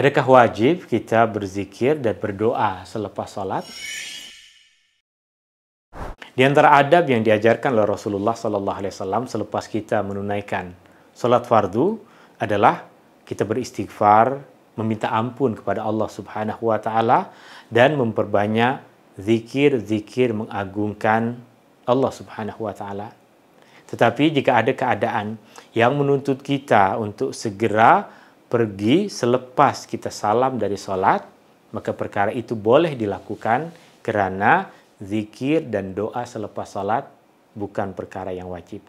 Adakah wajib kita berzikir dan berdoa selepas sholat? Di antara adab yang diajarkan oleh Rasulullah Sallallahu Alaihi Wasallam selepas kita menunaikan sholat fardu adalah kita beristighfar, meminta ampun kepada Allah Subhanahu Wa Taala dan memperbanyak zikir-zikir mengagungkan Allah Subhanahu Wa Taala. Tetapi jika ada keadaan yang menuntut kita untuk segera pergi selepas kita salam dari solat, maka perkara itu boleh dilakukan kerana zikir dan doa selepas solat bukan perkara yang wajib.